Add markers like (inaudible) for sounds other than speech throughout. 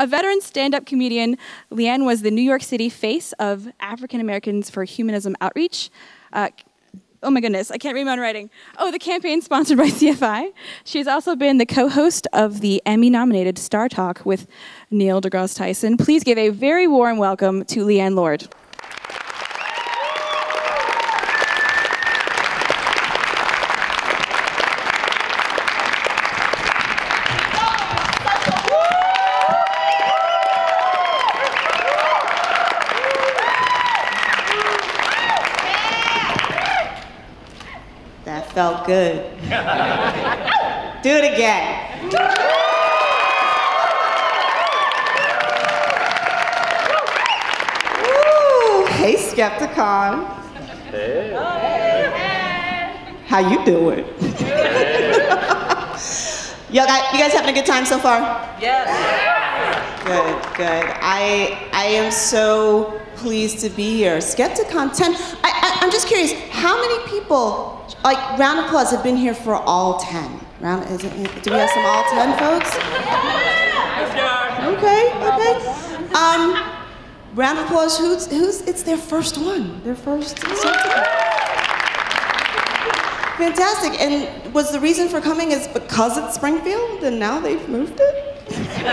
A veteran stand up comedian, Leighann was the New York City face of African Americans for Humanism Outreach. Uh, oh my goodness, I can't read my own writing. Oh, the campaign (laughs) sponsored by CFI. She's also been the co host of the Emmy nominated StarTalk with Neil deGrasse Tyson. Please give a very warm welcome to Leighann Lord. Felt good. (laughs) Do it again. Woo! Hey, Skepticon. Hey. How you doing? you, guys, you guys having a good time so far? Yes. Good, good. I I am so pleased to be here. Skepticon 10. I, I, I'm just curious, how many people, like, round of applause, have been here for all 10? Round, is it, do we have some all 10 folks? Okay, okay. Um, round of applause, who's, who's, it's their first one, their first Fantastic. And was the reason for coming is because it's Springfield and now they've moved it? (laughs)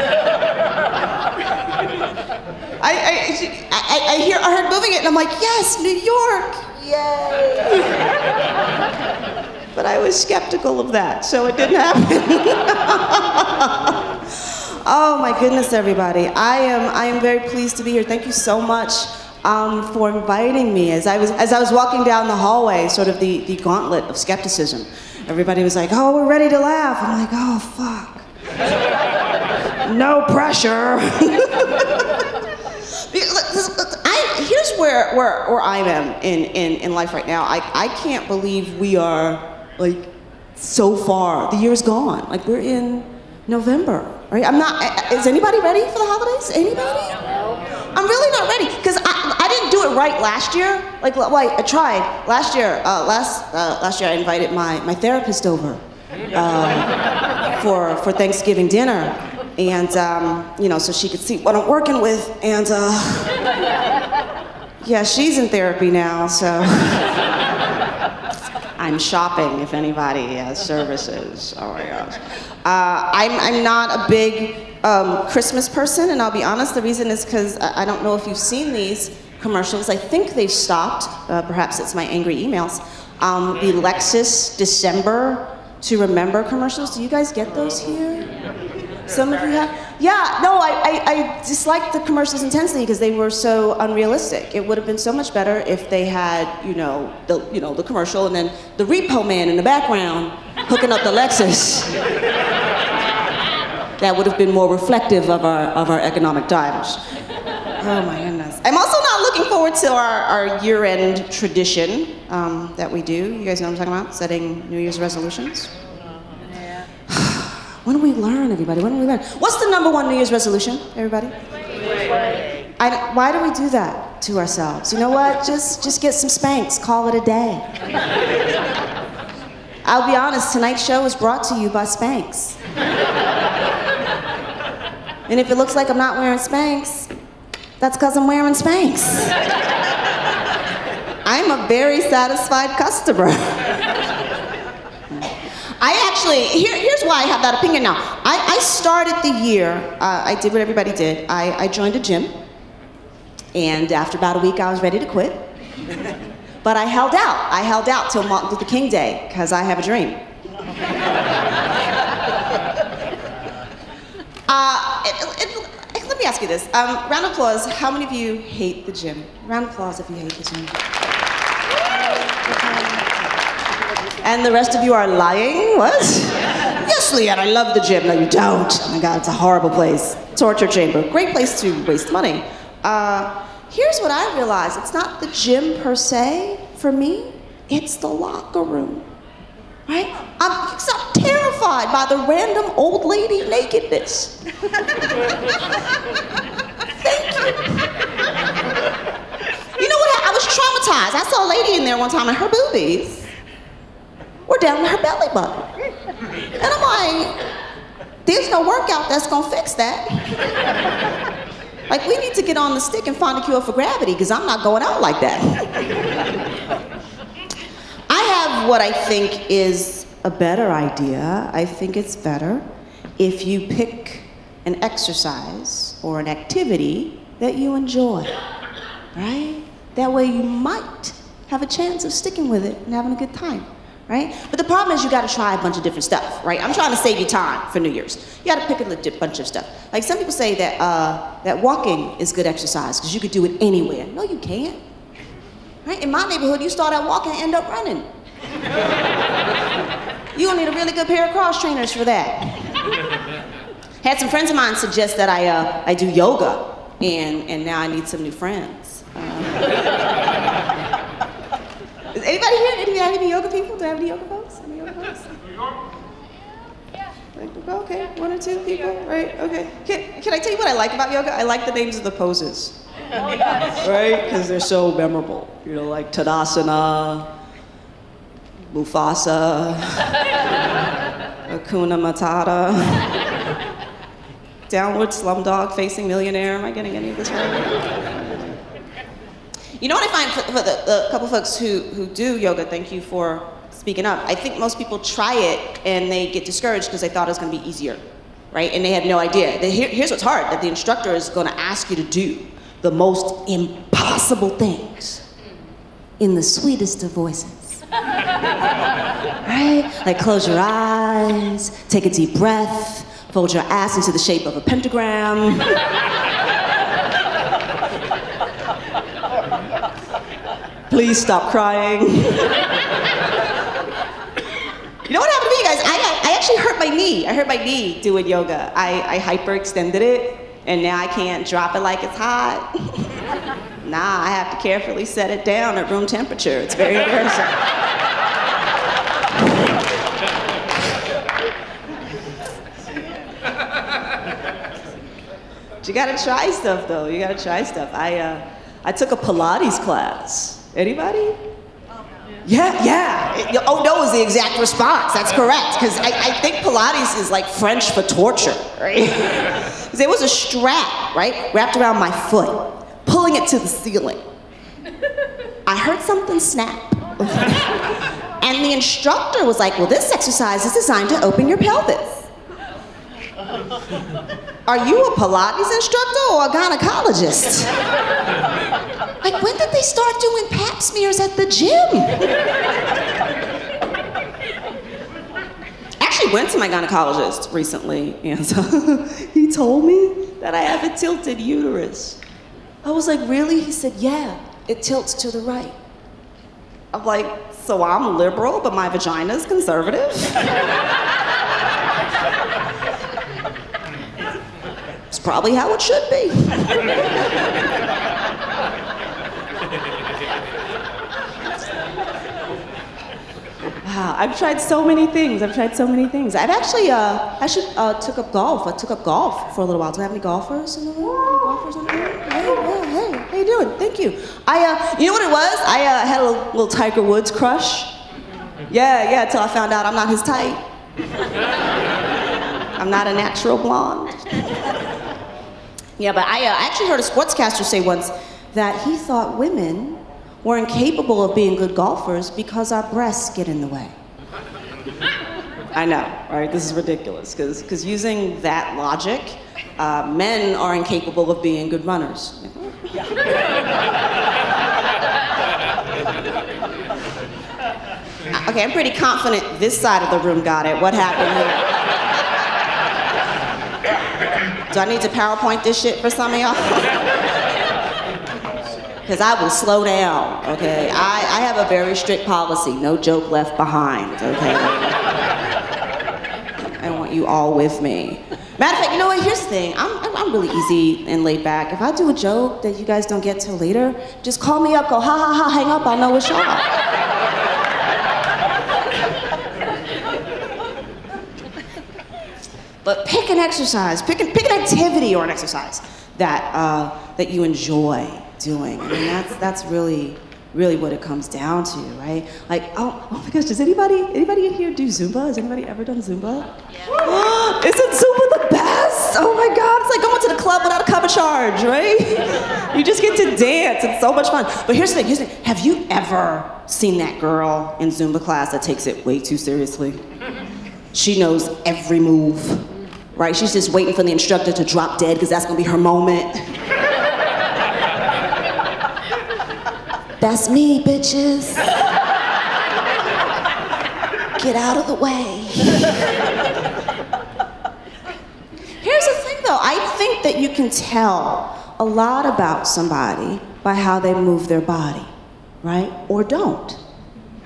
I, I, I, I, hear, I heard moving it and I'm like, yes, New York, yay. but I was skeptical of that, so it didn't happen. (laughs) oh my goodness, everybody. I am, I am very pleased to be here. Thank you so much um, for inviting me. As I was, as I was walking down the hallway, sort of the, the gauntlet of skepticism, everybody was like, oh, we're ready to laugh. I'm like, oh, fuck. (laughs) no pressure. (laughs) Where, where, where I am in, in, in life right now. I, I can't believe we are like so far. The year's gone. Like we're in November, right? I'm not, is anybody ready for the holidays? Anybody? I'm really not ready because I, I didn't do it right last year. Like, well, I tried last year. Uh, last uh, last year, I invited my my therapist over uh, for for Thanksgiving dinner, and um, you know, so she could see what I'm working with. And uh, yeah, she's in therapy now, so (laughs) I'm shopping if anybody has services. Oh my gosh, uh, I'm I'm not a big um, Christmas person, and I'll be honest. The reason is because I don't know if you've seen these commercials. I think they've stopped. Uh, perhaps it's my angry emails. Um, the Lexus December to remember commercials. Do you guys get those here? Some of you have? Yeah, no, I, I, I disliked the commercials intensely because they were so unrealistic. It would have been so much better if they had, you know, the, you know, the commercial and then the repo man in the background hooking up the Lexus. that would have been more reflective of our, of our economic times. Oh my goodness. I'm also not looking forward to our, our year-end tradition um, that we do. You guys know what I'm talking about? Setting New Year's resolutions. When do we learn, everybody? When do we learn? What's the number one New Year's resolution, everybody? I, why do we do that to ourselves? You know what? Just, just get some Spanx. Call it a day. I'll be honest. Tonight's show is brought to you by Spanx. And if it looks like I'm not wearing Spanx, that's because I'm wearing Spanx. I'm a very satisfied customer. (laughs) I actually, here, here's why I have that opinion now. I, I started the year, uh, I did what everybody did. I, I joined a gym, and after about a week, I was ready to quit. (laughs) but I held out. I held out till Martin Luther King Day, because I have a dream. (laughs) uh, it, it, let me ask you this. Um, round of applause. How many of you hate the gym? Round of applause if you hate the gym. And the rest of you are lying? What? yes, Leighann, I love the gym. No, you don't. Oh my God, it's a horrible place. Torture chamber. Great place to waste money. Uh, here's what I realized it's not the gym per se for me, it's the locker room. Right? I'm, I'm terrified by the random old lady nakedness. Thank you. You know what? I was traumatized. I saw a lady in there one time and her boobies were down her belly button. And I'm like, There's no workout that's gonna fix that. like, we need to get on the stick and find a cure for gravity, because I'm not going out like that. I have what I think is a better idea. I think it's better if you pick an exercise or an activity that you enjoy, right? That way you might have a chance of sticking with it and having a good time, right? But the problem is you gotta try a bunch of different stuff, right? I'm trying to save you time for New Year's. You gotta pick a bunch of stuff. Like some people say that, uh, that walking is good exercise because you could do it anywhere. No, you can't. Right? In my neighborhood, you start out walking and end up running. (laughs) You're gonna need a really good pair of cross trainers for that. Had some friends of mine suggest that I, uh, I do yoga, and, and now I need some new friends. Is anybody here? Do we have any yoga people? Do I have any yoga folks? Any yoga folks? Okay, one or two people, right? Okay. Can, can I tell you what I like about yoga? I like the names of the poses. (laughs) right? Because they're so memorable. You know, like Tadasana, Mufasa, (laughs) Hakuna Matata, Downward Slumdog Facing Millionaire. Am I getting any of this right? You know what I find for, for the, the couple folks who, who do yoga, thank you for speaking up. I think most people try it and they get discouraged because they thought it was going to be easier, right? And they had no idea. They, here, here's what's hard that the instructor is going to ask you to do the most impossible things in the sweetest of voices. (laughs) right? Like close your eyes, take a deep breath, fold your ass into the shape of a pentagram. (laughs) Please stop crying. you know what happened to me, guys? I, I actually hurt my knee. I hurt my knee doing yoga. I, I hyperextended it, and now I can't drop it like it's hot. (laughs) nah, I have to carefully set it down at room temperature. It's very embarrassing. you gotta try stuff, though. You gotta try stuff. I, uh, I took a Pilates class. Anybody? Yeah, yeah. It, oh no is the exact response. That's correct. Because I, I, think Pilates is like French for torture, right? (laughs) Because there was a strap, right, wrapped around my foot, pulling it to the ceiling. I heard something snap. (laughs) and the instructor was like, well, this exercise is designed to open your pelvis. Are you a Pilates instructor or a gynecologist? (laughs) like, when did they start doing pap smears at the gym? I actually went to my gynecologist recently, and so (laughs) he told me that I have a tilted uterus. I was like, really? He said, yeah, it tilts to the right. I'm like, so I'm liberal, but my vagina is conservative? It's probably how it should be. Wow, I've tried so many things. I've tried so many things. I've actually, uh, actually uh, took up golf. I took up golf for a little while. Do I have any golfers in the room? Any golfers in the room? Hey, yeah, hey, how you doing? Thank you. I, uh, you know what it was? I uh, had a little, little Tiger Woods crush. Yeah, yeah, until I found out I'm not his type. I'm not a natural blonde. Yeah, but I uh, actually heard a sportscaster say once that he thought women were incapable of being good golfers because our breasts get in the way. I know, right? This is ridiculous because using that logic, uh, men are incapable of being good runners. (laughs) okay, I'm pretty confident this side of the room got it. What happened here? Do I need to PowerPoint this shit for some of y'all? (laughs) Because I will slow down, okay? I, I have a very strict policy no joke left behind, okay? I want you all with me. Matter of fact, you know what? Here's the thing. I'm, I'm, I'm, really easy and laid back. If I do a joke that you guys don't get till later, just call me up, go ha ha ha, hang up, I'll know it's y'all. But pick an exercise, pick an, pick an activity or an exercise that, uh, that you enjoy doing. I mean, that's, that's really, really what it comes down to, right? Like, oh, oh my gosh, does anybody anybody in here do Zumba? Has anybody ever done Zumba? Yeah. Isn't Zumba the best? Oh my God, it's like going to the club without a cover charge, right? you just get to dance. It's so much fun. But here's the thing, here's the thing. Have you ever seen that girl in Zumba class that takes it way too seriously? She knows every move, right? She's just waiting for the instructor to drop dead because that's gonna be her moment. That's me, bitches. Get out of the way. Here's the thing though, I think that you can tell a lot about somebody by how they move their body, right? Or don't,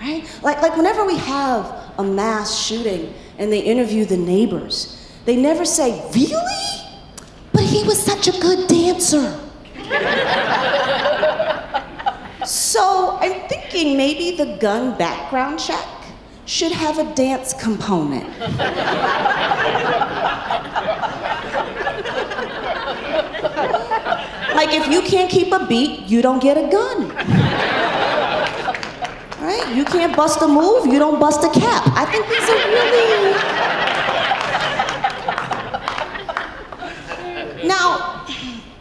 right? Like, like whenever we have a mass shooting and they interview the neighbors, they never say, Really? But he was such a good dancer. So I'm thinking maybe the gun background check should have a dance component. like if you can't keep a beat, you don't get a gun. Right? You can't bust a move, you don't bust a cap. I think these are really Now,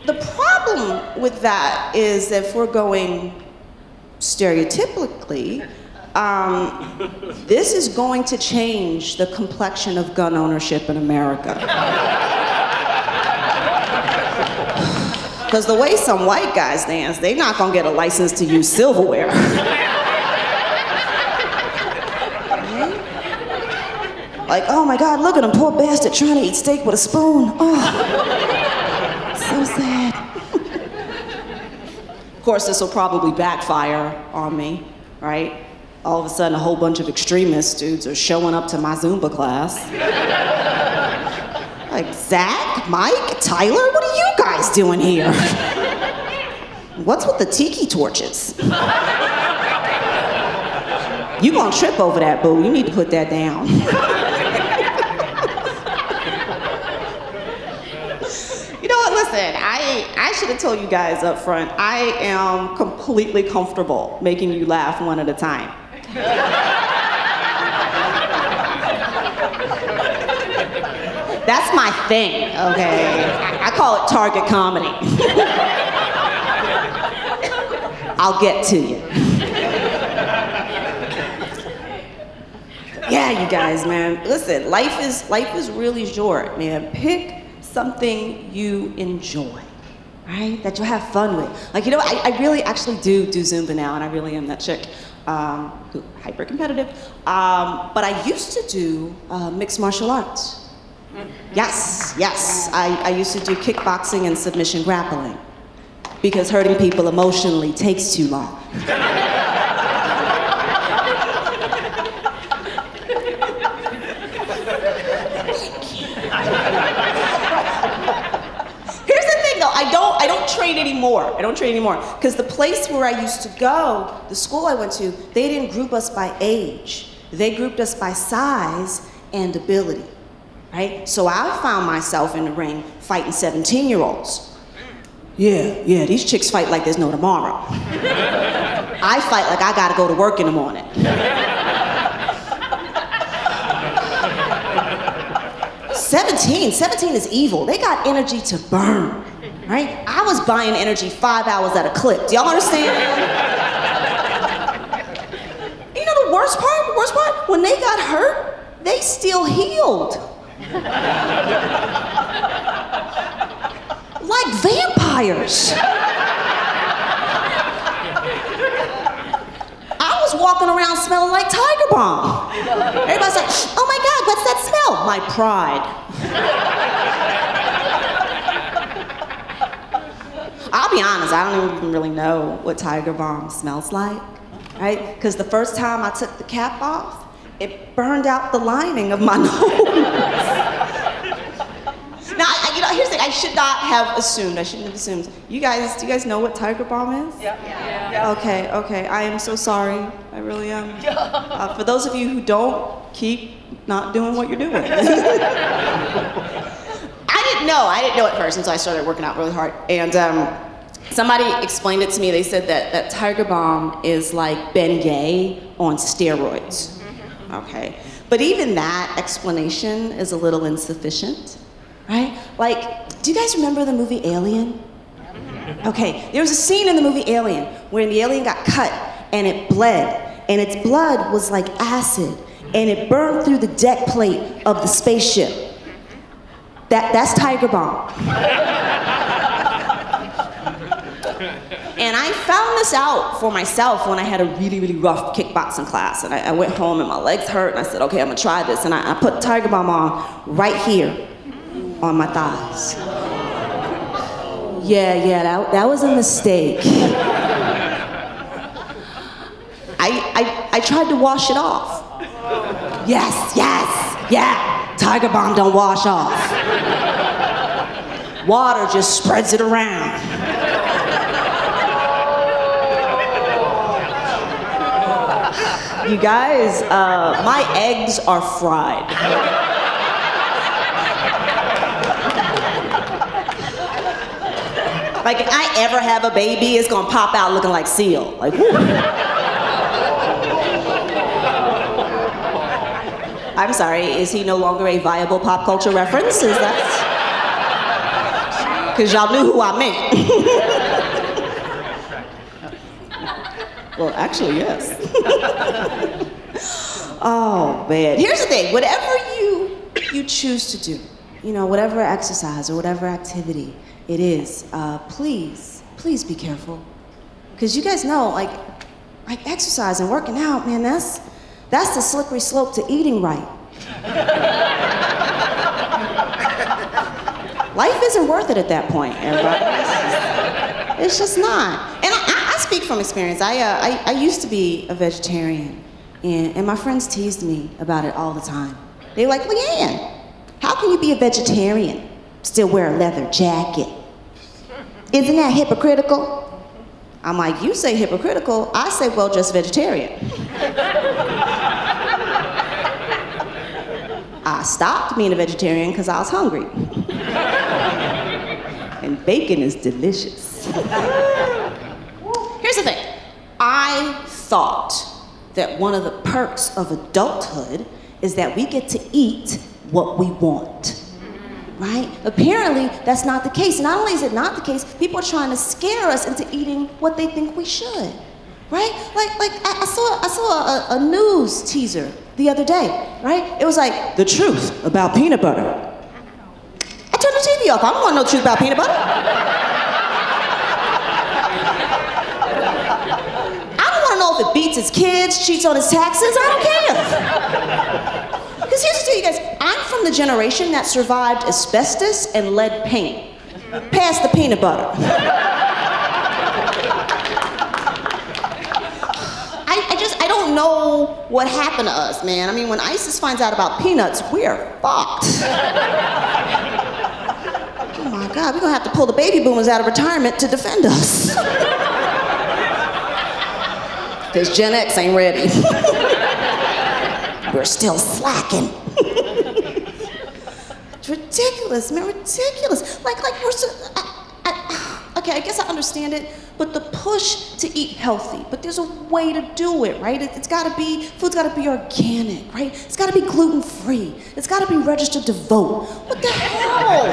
the problem with that is if we're going stereotypically, um, this is going to change the complexion of gun ownership in America. Because the way some white guys dance, they're not gonna get a license to use silverware. like, oh my God, look at him, poor bastard trying to eat steak with a spoon. Oh, so sad. Of course, this will probably backfire on me, right? All of a sudden, a whole bunch of extremist dudes are showing up to my Zumba class. (laughs) like, Zach, Mike, Tyler, what are you guys doing here? (laughs) What's with the tiki torches? (laughs) You gonna trip over that, boo. You need to put that down. Listen, I, I should have told you guys up front, I am completely comfortable making you laugh one at a time. That's my thing, okay? I call it target comedy. (laughs) I'll get to you. yeah, you guys, man. Listen, life is life is really short, man. Pick something you enjoy, right? That you have fun with. Like, you know, I, I really actually do do Zumba now, and I really am that chick. Um, hyper competitive. Um, but I used to do uh, mixed martial arts. Yes, yes. I, I used to do kickboxing and submission grappling because hurting people emotionally takes too long. (laughs) anymore. I don't train anymore. Because the place where I used to go, the school I went to, they didn't group us by age. They grouped us by size and ability. Right? So I found myself in the ring fighting 17 year olds. Yeah, yeah, these chicks fight like there's no tomorrow. I fight like I gotta go to work in the morning. Seventeen, 17 is evil. They got energy to burn right? I was buying energy five hours at a clip. Do y'all understand? (laughs) you know the worst part? The worst part? When they got hurt, they still healed. (laughs) like vampires. I was walking around smelling like Tiger Balm. Everybody's like, oh my God, what's that smell? My pride. I'll be honest, I don't even really know what Tiger Balm smells like, right? Because the first time I took the cap off, it burned out the lining of my (laughs) nose. now, I, you know, here's the thing, I should not have assumed, I shouldn't have assumed. You guys, do you guys know what Tiger Balm is? Yeah. yeah. yeah. Okay, okay, I am so sorry, I really am. (laughs) Uh, for those of you who don't, keep not doing what you're doing. (laughs) I didn't know, I didn't know at first until I started working out really hard. And um, somebody explained it to me. They said that, that Tiger Balm is like Bengay on steroids. Okay. But even that explanation is a little insufficient, right? Like, do you guys remember the movie Alien? Okay, there was a scene in the movie Alien where the alien got cut and it bled, and its blood was like acid, and it burned through the deck plate of the spaceship. That, that's Tiger Balm. And I found this out for myself when I had a really, really rough kickboxing class. And I, I went home and my legs hurt, and I said, okay, I'm gonna try this. And I, I put Tiger Balm on right here on my thighs. Yeah, yeah, that, that was a mistake. I, I, I tried to wash it off. Yes, yes, yeah, Tiger Balm don't wash off. Water just spreads it around. You guys, uh, my eggs are fried. like, if I ever have a baby, it's gonna pop out looking like Seal. Like, whew. I'm sorry, is he no longer a viable pop culture reference? Is that? Because y'all knew who I meant. well, actually, yes. (laughs) oh, man. Here's the thing whatever you, you choose to do, you know, whatever exercise or whatever activity it is, uh, please, please be careful. Because you guys know, like, like exercise and working out, man, that's, that's the slippery slope to eating right. (laughs) Life isn't worth it at that point, everybody. It's (laughs) just, it's just not. And I, I, speak from experience. I, uh, I, I, used to be a vegetarian, and, and my friends teased me about it all the time. They were like, Leighann, how can you be a vegetarian, still wear a leather jacket? Isn't that hypocritical? I'm like, you say hypocritical, I say, well, just vegetarian. (laughs) I stopped being a vegetarian because I was hungry. And bacon is delicious. (laughs) Here's the thing I thought that one of the perks of adulthood is that we get to eat what we want. Right? Apparently, that's not the case. Not only is it not the case, people are trying to scare us into eating what they think we should. Right? Like, like I, saw, I saw a, a news teaser the other day, right? It was like, the truth about peanut butter. I turned the TV I don't want to know the truth about peanut butter. I don't want to know if it beats his kids, cheats on his taxes. I don't care. Because here's the thing, you guys. I'm from the generation that survived asbestos and lead paint. Past the peanut butter. I, I just, I don't know what happened to us, man. I mean, when ISIS finds out about peanuts, we're fucked. God, we're gonna have to pull the baby boomers out of retirement to defend us. (laughs) Because Gen X ain't ready. (laughs) we're still slacking. it's (laughs) ridiculous, man, ridiculous. Like, like we're so, I, I, okay, I guess I understand it but the push to eat healthy. But there's a way to do it, right? It, has gotta be, food's gotta be organic, right? It's gotta be gluten free. It's gotta be registered to vote. What the hell?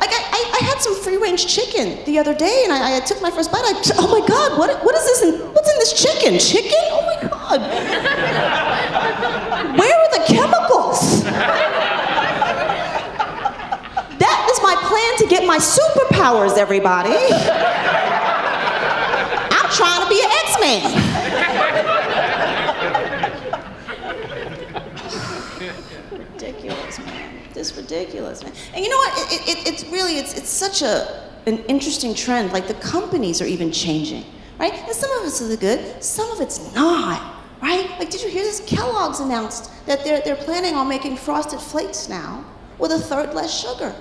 Like I, I, I, had some free range chicken the other day and I, I took my first bite. I, oh my God, what, what is this? In, what's in this chicken? Chicken? Oh my God. Where are the chemicals? That is my plan to get my superpowers, everybody. I'm trying to be an X-Man. ridiculous, man. This ridiculous, man. And you know what? It, it, it's really, it's, it's such a, an interesting trend. Like the companies are even changing, right? And some of it's the good, some of it's not right? Like, did you hear this? Kellogg's announced that they're, they're planning on making frosted flakes now with a third less sugar.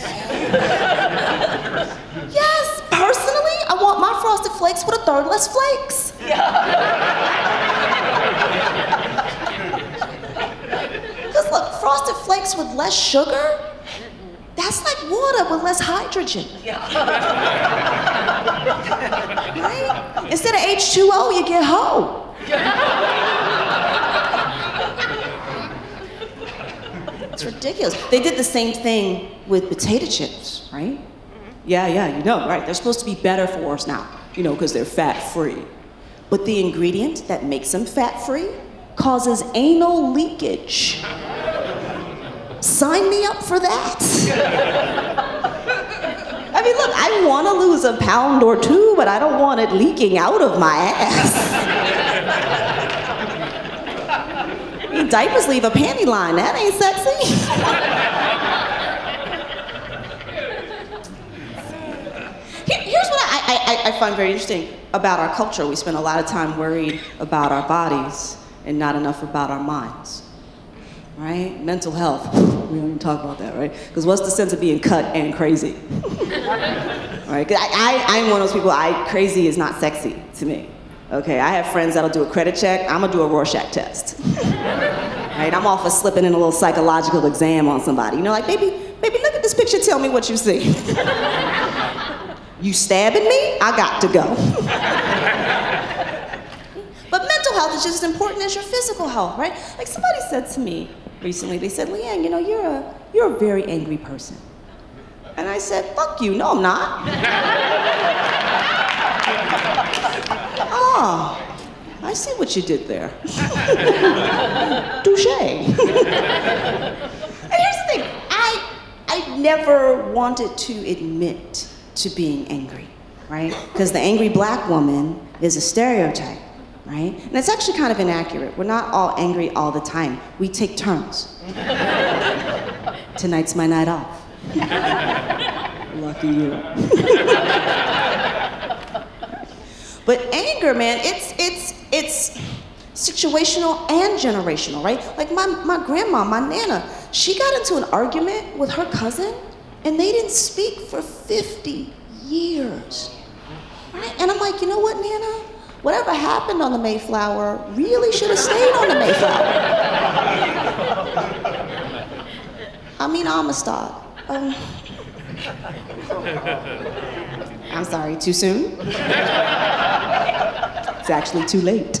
(laughs) yes, personally, I want my frosted flakes with a third less flakes. (laughs) Because look, frosted flakes with less sugar, That's like water with less hydrogen. Yeah. right? Instead of H2O, you get Ho. (laughs) it's ridiculous. They did the same thing with potato chips, right? Mm-hmm. Yeah, yeah, you know, right? They're supposed to be better for us now, you know, because they're fat free. But the ingredient that makes them fat free causes anal leakage. Sign me up for that. (laughs) I mean, look, I want to lose a pound or two, but I don't want it leaking out of my ass. (laughs) Diapers leave a panty line. That ain't sexy. Here's what I, I, I- I find very interesting about our culture. We spend a lot of time worried about our bodies and not enough about our minds. Right? Mental health. We don't even talk about that, right? Because what's the sense of being cut and crazy? (laughs) right? 'Cause I, I, I'm one of those people, I, crazy is not sexy to me. Okay, I have friends that'll do a credit check. I'm gonna do a Rorschach test. right? I'm off for slipping in a little psychological exam on somebody. You know, like, baby, baby, look at this picture, tell me what you see. you stabbing me? I got to go. But mental health is just as important as your physical health, right? Like somebody said to me recently, they said, Leighann, you know, you're a, you're a very angry person. And I said, fuck you, no, I'm not. Oh, I see what you did there. (laughs) Touche. (laughs) and here's the thing I, I never wanted to admit to being angry, right? Because the angry black woman is a stereotype, right? And it's actually kind of inaccurate. We're not all angry all the time, we take turns. (laughs) Tonight's my night off. Lucky you. But anger, man, it's it's it's situational and generational, right? Like my, my grandma, my nana, she got into an argument with her cousin and they didn't speak for 50 years. Right? And I'm like, you know what, Nana? Whatever happened on the Mayflower really should have stayed on the Mayflower. I mean, Amistad. Um, I'm sorry, too soon? It's actually too late.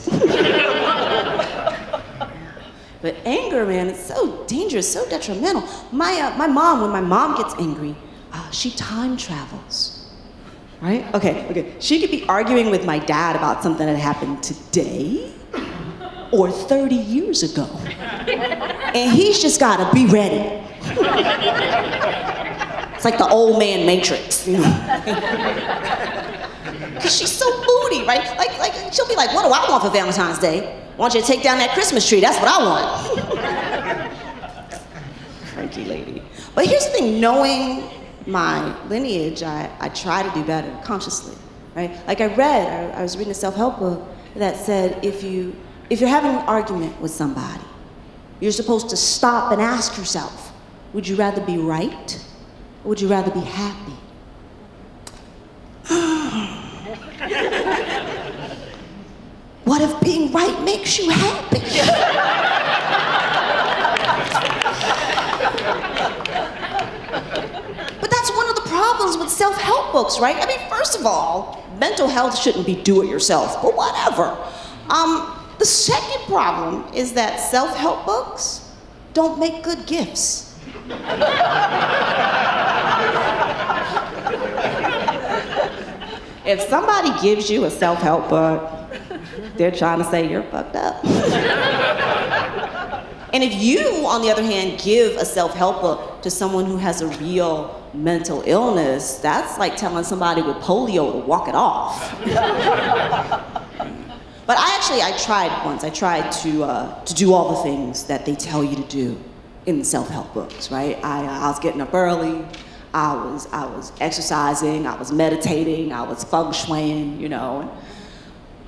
but anger, man, it's so dangerous, so detrimental. My, uh, my mom, when my mom gets angry, uh, she time travels. Right? Okay, okay. She could be arguing with my dad about something that happened today or 30 years ago. And he's just gotta be ready. It's like the old man matrix, you know. (laughs) Cause she's so moody, right? Like, like she'll be like, "What do I want for Valentine's Day? I want you to take down that Christmas tree. That's what I want." (laughs) Cranky lady. But here's the thing: knowing my lineage, I, I try to do better consciously, right? Like I read, I, I was reading a self-help book that said if you if you're having an argument with somebody, you're supposed to stop and ask yourself, would you rather be right would you rather be happy? (gasps) what if being right makes you happy? But that's one of the problems with self help books, right? I mean, first of all, mental health shouldn't be do it yourself, but whatever. Um, the second problem is that self help books don't make good gifts. If somebody gives you a self help book, they're trying to say you're fucked up. and if you, on the other hand, give a self help book to someone who has a real mental illness, that's like telling somebody with polio to walk it off. but I actually, I tried once. I tried to, uh, to do all the things that they tell you to do in the self help books, right? I, I was getting up early. I was, I was exercising, I was meditating, I was feng shuiing, you know. And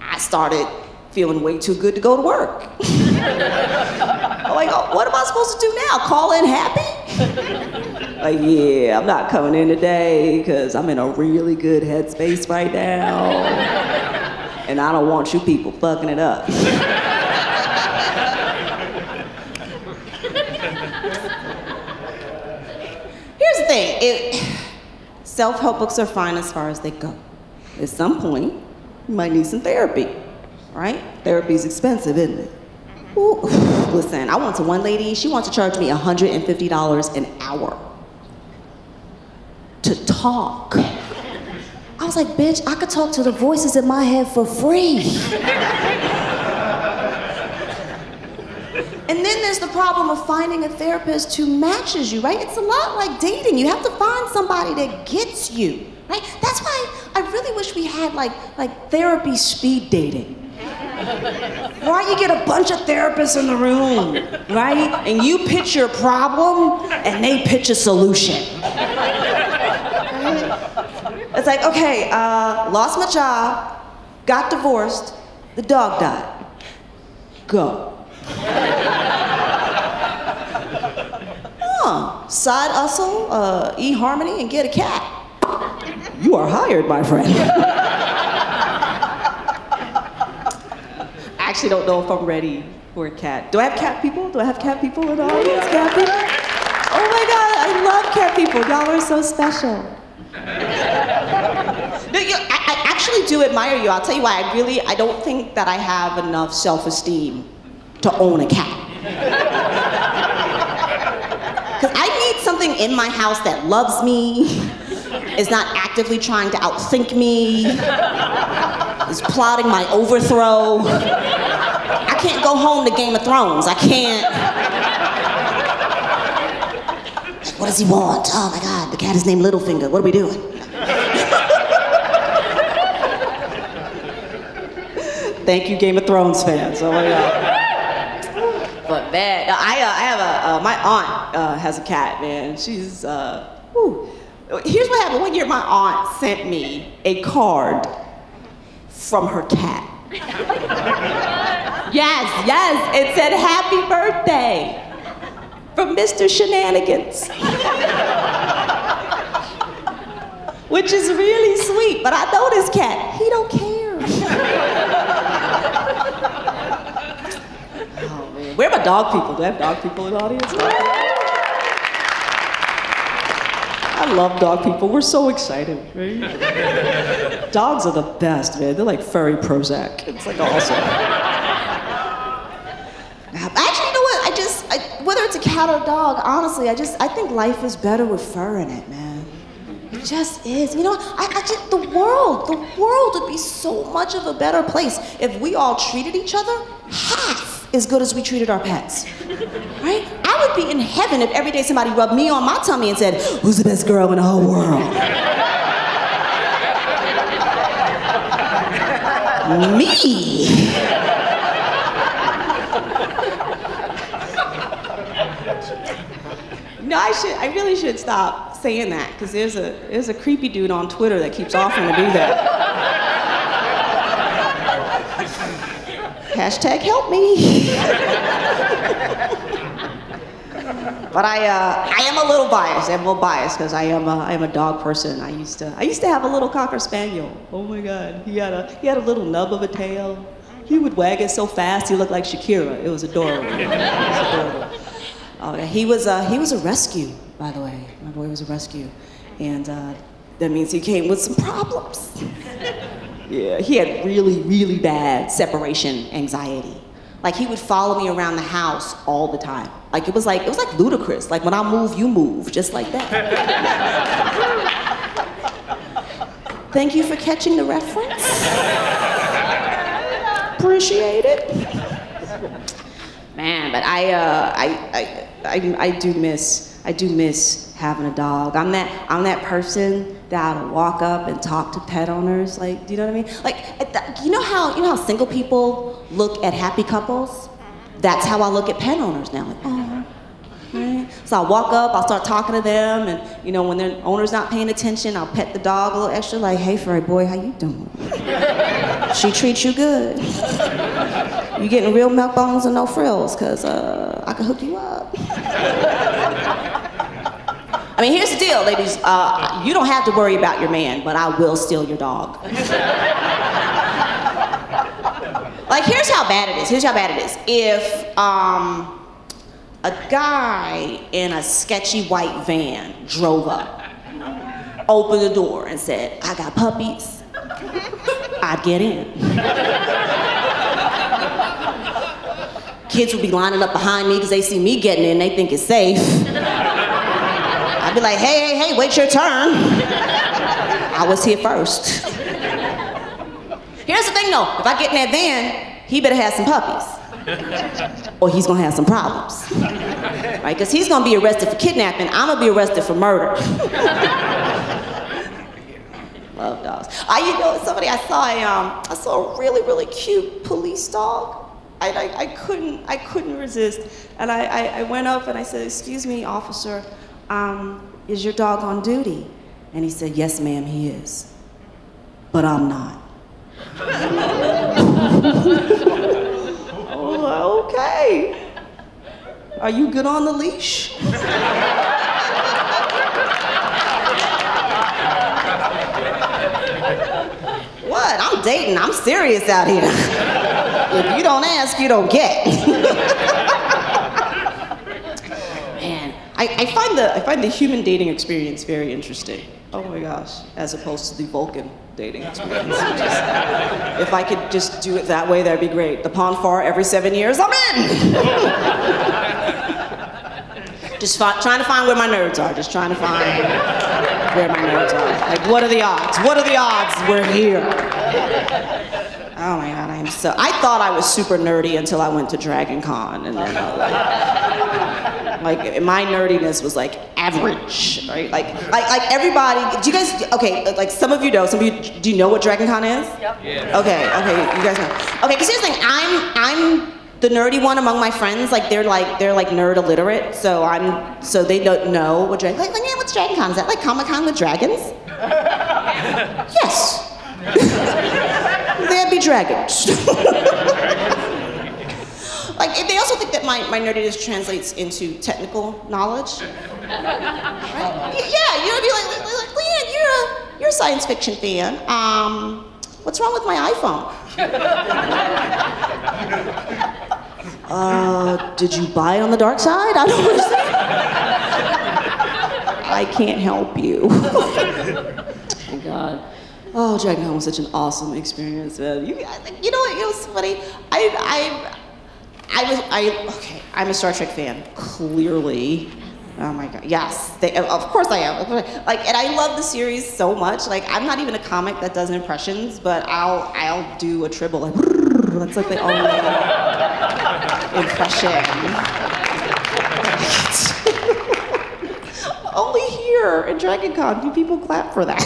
I started feeling way too good to go to work. (laughs) I'm like, oh, what am I supposed to do now? Call in happy? (laughs) like, yeah, I'm not coming in today because I'm in a really good headspace right now. (laughs) and I don't want you people fucking it up. Here's the thing it, self-help books are fine as far as they go. At some point, you might need some therapy, right? Therapy's expensive, isn't it? Ooh, (sighs) listen, I went to one lady, she wants to charge me $150 an hour to talk. I was like, bitch, I could talk to the voices in my head for free. (laughs) and then there's the problem of finding a therapist who matches you, right? It's a lot like dating. You have to find somebody that gets you, right? That's why I really wish we had like like therapy speed dating. (laughs) Right? You get a bunch of therapists in the room, right? And you pitch your problem and they pitch a solution. It's like, okay, uh, lost my job, got divorced, the dog died. Go. Side hustle, uh, eHarmony, and get a cat. You are hired, my friend. I actually don't know if I'm ready for a cat. Do I have cat people? Do I have cat people in the audience? Cat people? Oh my god, I love cat people. Y'all are so special. No, you, I, I actually do admire you. I'll tell you why. I really, I don't think that I have enough self-esteem to own a cat. (laughs) Because I need something in my house that loves me, is not actively trying to outthink me, is plotting my overthrow. I can't go home to Game of Thrones. I can't. What does he want? Oh my God, the cat is named Littlefinger. What are we doing? Thank you, Game of Thrones fans. Oh my God. Man, I, uh, I have a, uh, my aunt uh, has a cat, man. She's, uh, whew. Here's what happened. One year, my aunt sent me a card from her cat. (laughs) yes, yes, it said happy birthday from Mr. Shenanigans. (laughs) Which is really sweet, but I know this cat, he don't care. (laughs) man, where are my dog people? Do I have dog people in the audience? I love dog people. We're so excited, right? (laughs) Dogs are the best, man. They're like furry Prozac. It's like awesome. Actually, you know what? I just, I, whether it's a cat or a dog, honestly, I just, I think life is better with fur in it, man. It just is. You know, I, I just, the world, the world would be so much of a better place if we all treated each other half as good as we treated our pets. Right? I would be in heaven if every day somebody rubbed me on my tummy and said, Who's the best girl in the whole world? me. No, I should. I really should stop saying that because there's a there's a creepy dude on Twitter that keeps offering to do that. Hashtag help me. but I uh, I am a little biased. I'm a little biased because I am a, I am a dog person. I used to I used to have a little cocker spaniel. Oh my God, he had a he had a little nub of a tail. He would wag it so fast he looked like Shakira. It was adorable. It was adorable. Yeah. He was uh, he was a rescue, by the way. My boy was a rescue, and uh, that means he came with some problems. Yeah, he had really really bad separation anxiety. Like he would follow me around the house all the time. Like it was like it was like ludicrous. Like when I move, you move, just like that. (laughs) Thank you for catching the reference. Appreciate it. Man, but I, uh, I, I, I, I do miss, I do miss having a dog. I'm that, I'm that person that I'll walk up and talk to pet owners. Like, do you know what I mean? Like, you know how, you know how single people look at happy couples? That's how I look at pet owners now. Like, oh, right. So I'll walk up, I'll start talking to them, and you know, when their owner's not paying attention, I'll pet the dog a little extra, like, hey, furry boy, how you doing? (laughs) she treats you good. You getting real milk bones and no frills, cause uh, I can hook you up. I mean, here's the deal, ladies. Uh, you don't have to worry about your man, but I will steal your dog. (laughs) like, here's how bad it is. Here's how bad it is. If um, a guy in a sketchy white van drove up opened the door and said, I got puppies, I'd get in. Kids would be lining up behind me because they see me getting in, they think it's safe. I'd be like, hey, hey, hey, wait your turn. I was here first. Here's the thing though, if I get in that van, he better have some puppies. or he's gonna have some problems. Right? Because he's gonna be arrested for kidnapping, I'm gonna be arrested for murder. Love dogs. I, you know, somebody I saw a, um, I saw a really, really cute police dog. I, I, I couldn't, I couldn't resist. And I, I, I went up and I said, excuse me, officer, um, is your dog on duty? And he said, yes, ma'am, he is. But I'm not. (laughs) okay. Are you good on the leash? what? I'm dating. I'm serious out here. (laughs) if you don't ask, you don't get. (laughs) Man, I, I, find the, I find the human dating experience very interesting. Oh my gosh, as opposed to the Vulcan dating experience. if I could just do it that way, that'd be great. The Pon farr every seven years, I'm in! (laughs) just trying to find where my nerds are, just trying to find where my nerds are. Like, what are the odds? What are the odds we're here? Oh my god, I am so. I thought I was super nerdy until I went to Dragon Con, and then uh, like, like my nerdiness was like average, right? Like, like, like everybody. Do you guys? Okay, like some of you know. Some of you do you know what Dragon Con is? Yep. Yeah. Okay, okay, you guys know. Okay, because here's the thing. I'm, I'm the nerdy one among my friends. Like they're like they're like nerd illiterate, so I'm so they don't know what Dragon. Like, like yeah, what's Dragon Con? Is that like Comic Con with dragons? (laughs) yes. (laughs) There'd be dragons. (laughs) like they also think that my, my nerdiness translates into technical knowledge. (laughs) Right? Yeah, you'd be like, like, Leighann, you're a you're a science fiction fan. Um, what's wrong with my iPhone? (laughs) uh, did you buy it on the dark side? I don't understand. I can't help you. (laughs) oh God. Oh, Dragon Con was such an awesome experience, man. You, you know what? It was funny. I, I, I was, I, okay, I'm a Star Trek fan, clearly. Oh my God, yes, they, of course I am. Like, and I love the series so much. Like, I'm not even a comic that does impressions, but I'll, I'll do a tribble like, (laughs) that's like the only (laughs) impression. (laughs) Only here in Dragon Con do people clap for that.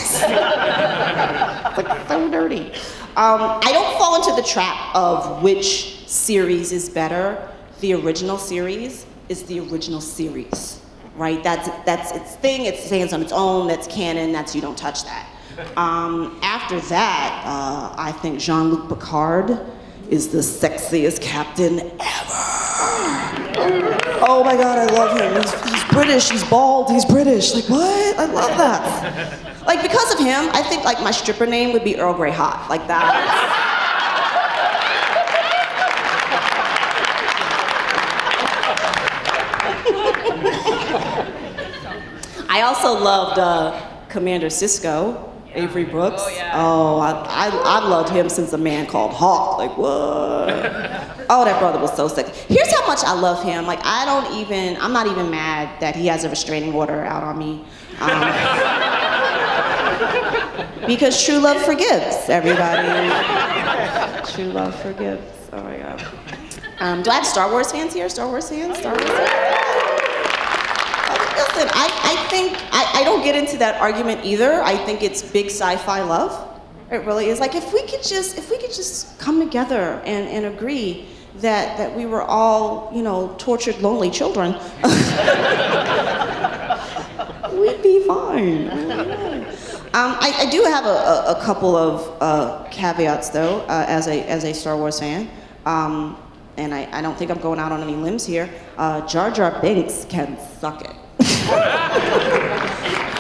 like so dirty. Um, I don't fall into the trap of which series is better. The original series is the original series, right? That's that's its thing. It stands on its own. That's canon. That's you don't touch that. (laughs) Um, after that, uh, I think Jean-Luc Picard is the sexiest captain ever. Oh my God, I love him. He's, he's British, he's bald, he's British. Like, what? I love that. Like, because of him, I think like my stripper name would be Earl Grey Hot. Like that. (laughs) I also loved uh, Commander Sisko. Avery Brooks. Oh, yeah. oh I, I, I loved him since a man called Hawk. Like, what? (laughs) Oh, that brother was so sick. Here's how much I love him. Like, I don't even, I'm not even mad that he has a restraining order out on me. Um, (laughs) because true love forgives, everybody. true love forgives. Oh my God. Um, do I have Star Wars fans here? Star Wars fans? Star Wars fans? Listen, I, I think, I, I don't get into that argument either. I think it's big sci-fi love. It really is. Like if we could just, if we could just come together and, and agree that, that we were all, you know, tortured, lonely children, (laughs) we'd be fine. Um, I, I, do have a, a, a couple of uh, caveats, though, uh, as, a, as a Star Wars fan. Um, and I, I, don't think I'm going out on any limbs here. Uh, Jar Jar Binks can suck it. (laughs)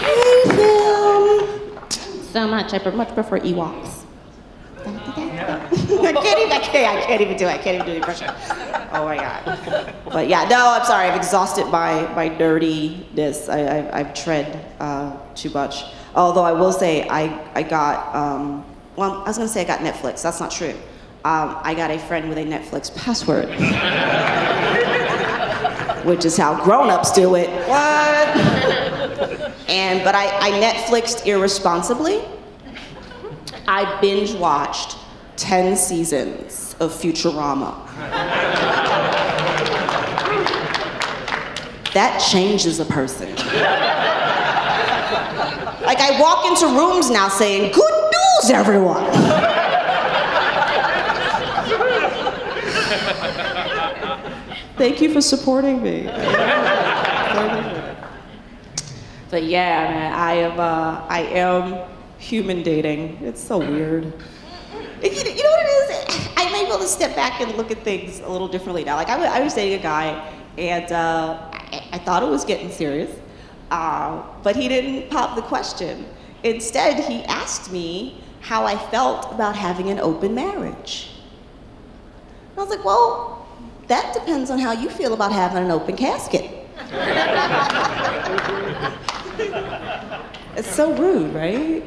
Hate him so much. I much prefer Ewoks. I can't I can't even do it. I can't even do the impression. Oh my God. But yeah, no, I'm sorry. I've exhausted my, my nerdiness. I, I, I've tread uh, too much. Although I will say I, I got, um, well, I was gonna say I got Netflix. That's not true. Um, I got a friend with a Netflix password. Which is how grown-ups do it. What? And, but I, I Netflixed irresponsibly. I binge watched 10 seasons of Futurama. that changes a person. like I walk into rooms now saying, good news, everyone. Thank you for supporting me. but yeah, man, I am, uh, I am human dating. It's so weird. You, you know what it is? I'm able to step back and look at things a little differently now. Like I, was- I was dating a guy, and uh, I, I thought it was getting serious, uh, but he didn't pop the question. Instead, he asked me how I felt about having an open marriage. I was like, well, that depends on how you feel about having an open casket. (laughs) It's so rude, right?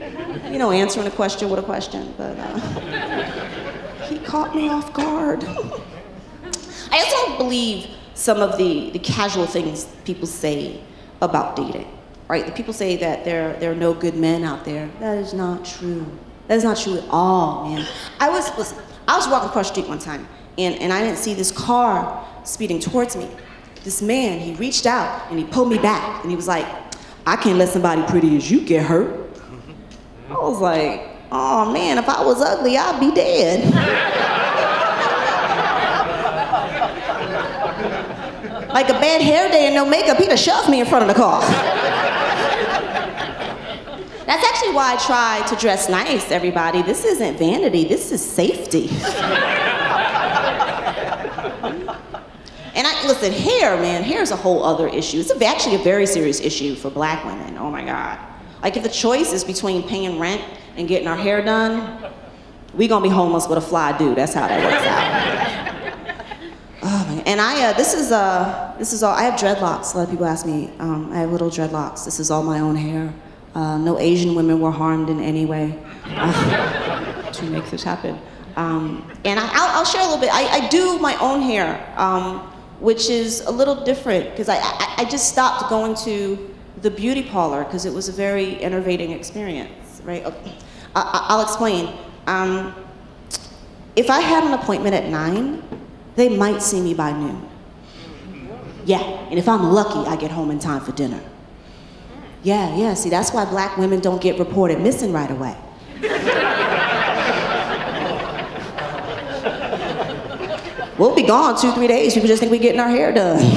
You know, answering a question with a question, but uh, he caught me off guard. I also don't believe some of the, the casual things people say about dating, right? The people say that there, there are no good men out there. That is not true. That is not true at all, man. I was, listen, I was walking across the street one time, and, and I didn't see this car speeding towards me. This man, he reached out and he pulled me back, and he was like, I can't let somebody pretty as you get hurt. I was like, oh man, if I was ugly, I'd be dead. (laughs) like a bad hair day and no makeup, he'd have shoved me in front of the car. That's actually why I try to dress nice, everybody. This isn't vanity, this is safety. (laughs) And I listen, hair, man, hair is a whole other issue. It's actually a very serious issue for black women. Oh my God. Like if the choice is between paying rent and getting our hair done, we gonna be homeless with a fly dude. That's how that works out. (laughs) oh man. And I, uh, this is uh, this is all. I have dreadlocks. A lot of people ask me. Um, I have little dreadlocks. This is all my own hair. Uh, no Asian women were harmed in any way uh, (laughs) to make this happen. Um, and I, will share a little bit. I, I do my own hair. Um, which is a little different because I, I, I, just stopped going to the beauty parlor because it was a very enervating experience, right? I, will explain. Um, if I had an appointment at nine, they might see me by noon. Yeah, and if I'm lucky, I get home in time for dinner. Yeah, yeah, see, that's why black women don't get reported missing right away. We'll be gone two, three days. People just think we're getting our hair done. (laughs)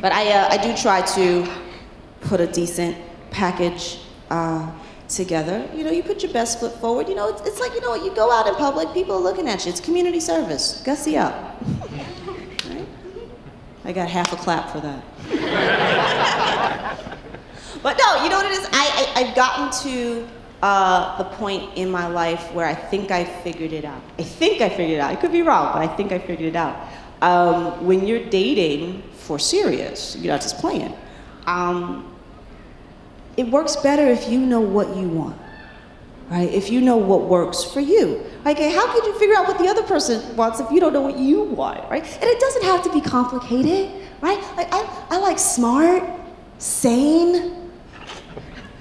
but I, uh, I do try to put a decent package uh, together. You know, you put your best foot forward. You know, it's, it's like, you know, you go out in public, people are looking at you. It's community service. Gussy up. (laughs) I got half a clap for that. (laughs) but no, you know what it is? I, I, I've gotten to uh, the point in my life where I think I figured it out. I think I figured it out. I could be wrong, but I think I figured it out. Um, when you're dating for serious, you're not just playing. Um, it works better if you know what you want, right? If you know what works for you. Like, how could you figure out what the other person wants if you don't know what you want, right? And it doesn't have to be complicated, right? Like, I, I like smart, sane,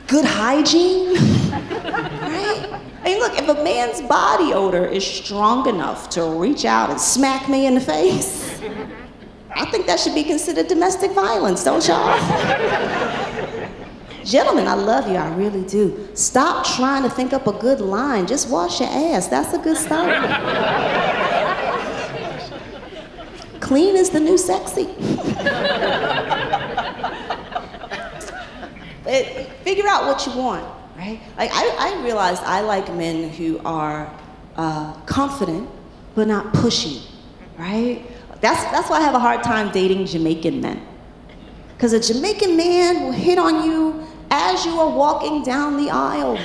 good hygiene, (laughs) right? I mean, look, if a man's body odor is strong enough to reach out and smack me in the face, I think that should be considered domestic violence, don't y'all? Gentlemen, I love you, I really do. Stop trying to think up a good line. Just wash your ass. That's a good start. Clean is the new sexy. Figure out what you want, right? Like I, I realized I like men who are uh, confident but not pushy, right? That's that's why I have a hard time dating Jamaican men, because a Jamaican man will hit on you as you are walking down the aisle.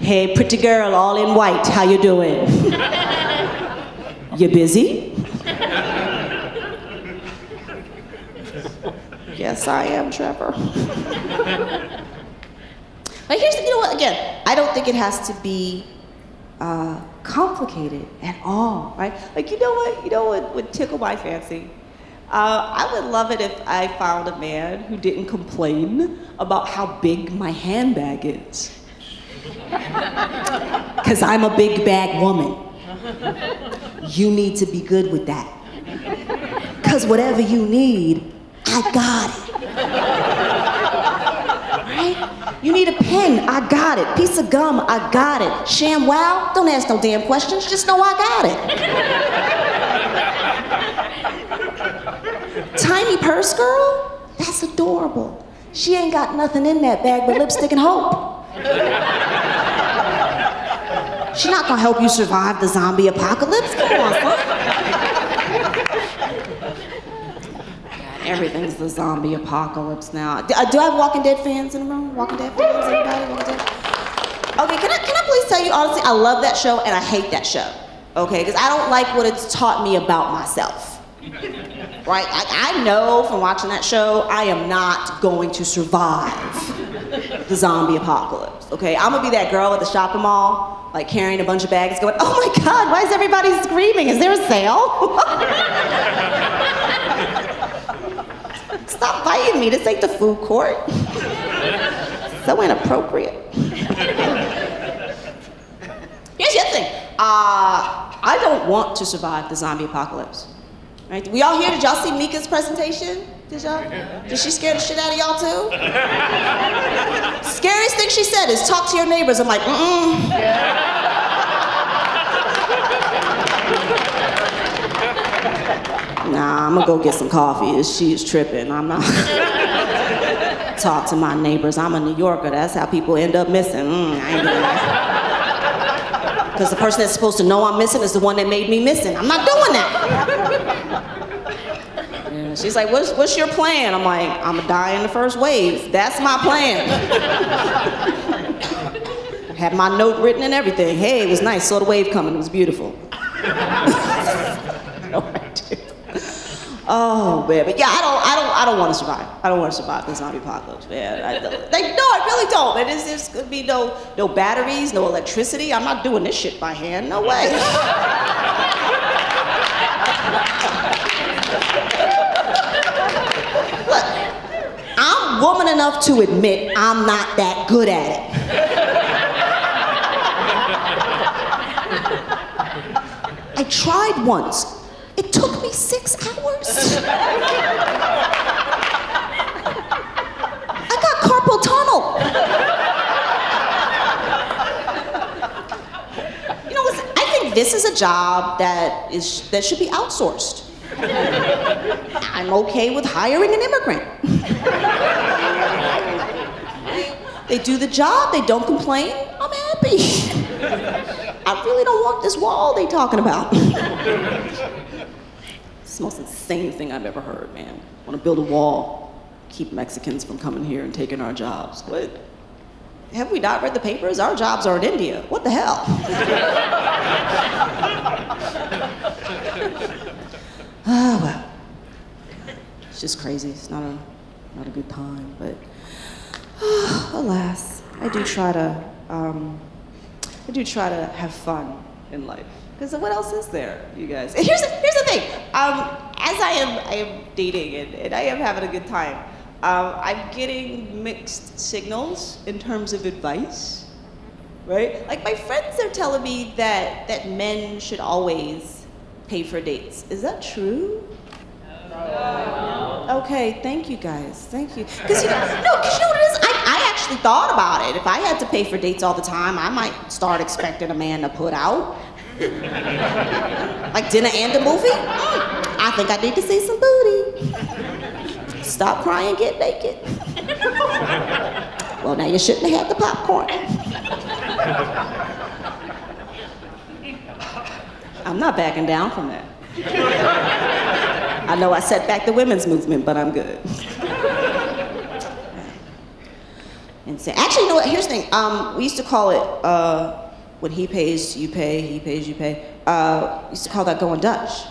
Hey, pretty girl, all in white, how you doing? you busy? Yes, I am, Trevor. (laughs) but here's, the, you know what, again, I don't think it has to be uh, complicated at all, right? Like, you know what, you know what would tickle my fancy? Uh, I would love it if I found a man who didn't complain about how big my handbag is. (laughs) Because I'm a big bag woman. You need to be good with that. Because whatever you need, I got it. Right? You need a pen, I got it. Piece of gum, I got it. ShamWow, don't ask no damn questions, just know I got it. Tiny purse girl? That's adorable. She ain't got nothing in that bag but lipstick and hope. She's not gonna help you survive the zombie apocalypse. Come on, son. Everything's the zombie apocalypse now. Do, uh, do I have Walking Dead fans in the room? Walking Dead fans? Anybody? Walking Dead? Okay, can I, can I please tell you honestly, I love that show and I hate that show. Okay, because I don't like what it's taught me about myself. Right? Like, I know from watching that show, I am not going to survive the zombie apocalypse. Okay, I'm gonna be that girl at the shopping mall, like carrying a bunch of bags, going, "Oh my God, why is everybody screaming? Is there a sale?" (laughs) Stop biting me. This ain't the food court. so inappropriate. Here's the other thing. Uh, I don't want to survive the zombie apocalypse. Right? We all here? Did y'all see Mika's presentation? Did y'all? Did she scare the shit out of y'all too? Scariest thing she said is talk to your neighbors. I'm like, mm-mm. Nah, I'm gonna go get some coffee. She's tripping. I'm not. (laughs) Talk to my neighbors. I'm a New Yorker. That's how people end up missing. Mm, I ain't doing that. (laughs) Because the person that's supposed to know I'm missing is the one that made me missing. I'm not doing that. (laughs) Yeah, she's like, what's, what's your plan? I'm like, I'm gonna die in the first wave. That's my plan. Had my note written and everything. Hey, it was nice. Saw the wave coming. It was beautiful. Oh man, but yeah, I don't, I don't, I don't want to survive. I don't want to survive the zombie apocalypse, man. I, don't, like, no, I really don't. And there's, there's gonna be no, no batteries, no electricity. I'm not doing this shit by hand. No way. (laughs) Look, I'm woman enough to admit I'm not that good at it. I tried once. It took me six hours. I got carpal tunnel. You know, I think this is a job that is that should be outsourced. I'm okay with hiring an immigrant. they do the job, they don't complain, I'm happy. I really don't want this wall they talking about. It's the most insane thing I've ever heard, man. Want to build a wall, keep Mexicans from coming here and taking our jobs. What? Have we not read the papers? Our jobs are in India. What the hell? (laughs) ah, well. It's just crazy. It's not a, not a good time, but (sighs) alas, I do try to, um, I do try to have fun in life. Because what else is there, you guys? And (laughs) here's the, here's the thing. Um, as I am, I am dating and, and I am having a good time, um, I'm getting mixed signals in terms of advice, right? Like my friends are telling me that, that men should always pay for dates. Is that true? No. Okay, thank you guys. Thank you. Because you know, no, because you know what it is? I, I actually thought about it. If I had to pay for dates all the time, I might start expecting a man to put out. Like dinner and a movie? I think I need to see some booty. Stop crying, get naked. well, now you shouldn't have had the popcorn. I'm not backing down from that. I know I set back the women's movement, but I'm good. insane. Actually, you know what? Here's the thing. Um, we used to call it uh, when he pays, you pay. He pays, you pay. Uh, used to call that going Dutch,